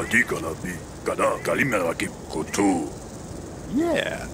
Fatigana B. Gada Kalimera Kip Kotu. Yeah.